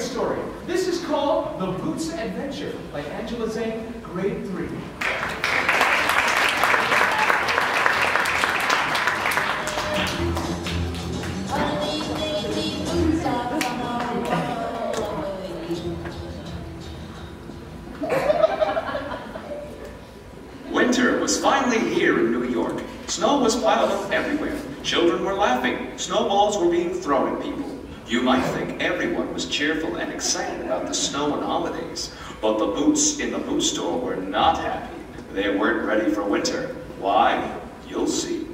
great story. This is called The Boots Adventure by Angela Zane, grade three. Winter was finally here in New York. Snow was piled up everywhere. Children were laughing. Snowballs were being thrown at people. You might think everyone was cheerful and excited about the snow and holidays, but the boots in the boot store were not happy. They weren't ready for winter. Why? You'll see.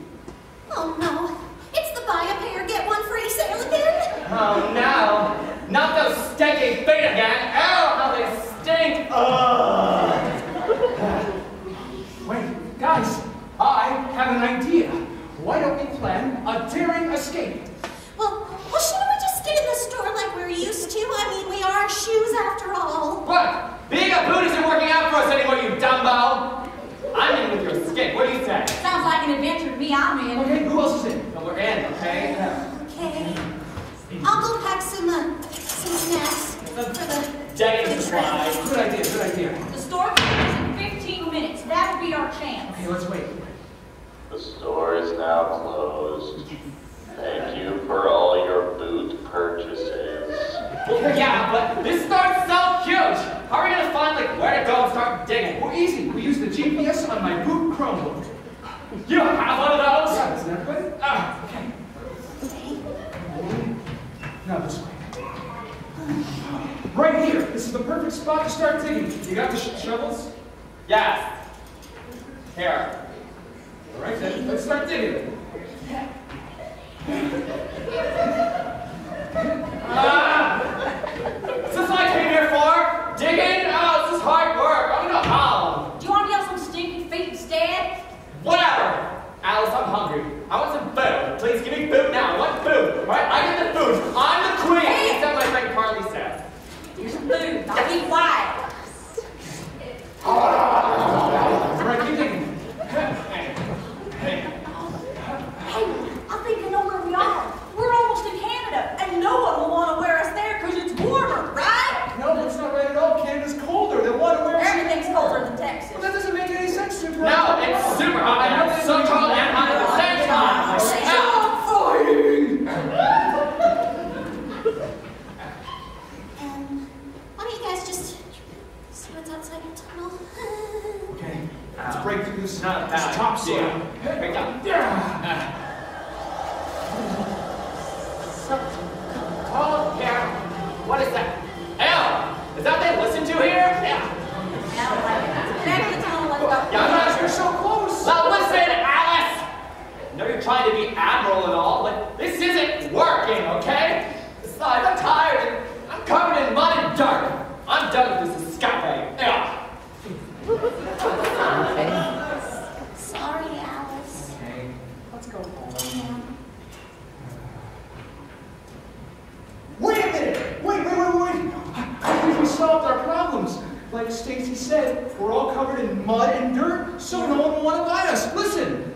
Oh no, it's the buy a pair, get one free sale again. Oh no, not those stinky feet again. Oh, how they stink. Ugh! Wait, guys, I have an idea. Why don't we plan a daring escape? Well, well, shouldn't we just stay in the store like we're used to? I mean, we are shoes after all. What? Being a boot isn't working out for us anymore, you dumbo. I'm in with your skink. What do you say? Sounds like an adventure to me. I'm in. Okay, who else is in? No, we're in, okay? Okay. I'll go pack some, uh, some snacks for the... Day the of trip. supply. Good idea, good idea. The store closes in 15 minutes. That would be our chance. Okay, let's wait. The store is now closed. To go and digging? Well, easy. We use the GPS on my boot Chromebook. You don't have one of those? Yeah, isn't that good? Ah, okay. Now this way. Right here. This is the perfect spot to start digging. You got the sh- shovels? Yes. Here. All right then. Let's start digging. Ah! Is this what I came here for? Digging? Oh, this is hard work. I don't know how. Do you want to get some stinky feet instead? Whatever. Alice, I'm hungry. I want some food. Please give me food now. I want food. All right, I get the food. I'm the queen. Hey. Except my friend Carly says. Here's some food. Now be quiet. All right, keep digging. Hey. Hey. Hey, I think I know where we are. We're almost in Canada, and no one will want to wear us there because it's warmer, right? No, that's not right at all. Canada's colder. They want to wear. Everything's colder than Texas. Well, that doesn't make any sense. Super No, it's super hot. I know it's so cold and hot at the same time. Um, why don't you guys just see what's outside your tunnel? Okay. Let's break through this, Not this bad. topsoil. Yeah. Break down. Yeah. Oh, yeah. What is that? Ew! Is that they listen to here? Yeah. Back to the tunnel, let's go. Yeah, I'm not You're so close. Now listen, Alice! I know you're trying to be admiral and all, but this isn't working, okay? Besides, I'm tired and I'm covered in mud and dirt. I'm done with this escape. Yeah. Sorry, Alice. Okay. Let's go home. Wait a minute! Wait, wait, wait, wait! I I think we solved our problems. Like Stacy said, we're all covered in mud and dirt, so no one will want to buy us. Listen!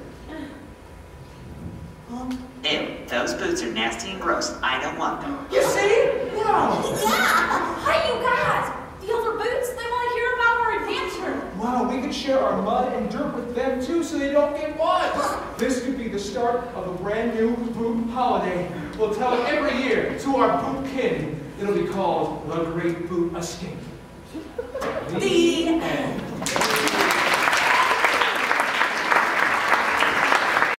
Um, ew, those boots are nasty and gross. I don't want them. You see? Wow! Yeah! Hey, you guys! The other boots, they want to hear about our adventure. Wow, we could share our mud and dirt with them too so they don't get bought. This could be the start of a brand new boot holiday. We'll tell it every year to our boot kin. It'll be called the Great Boot Escape. The end.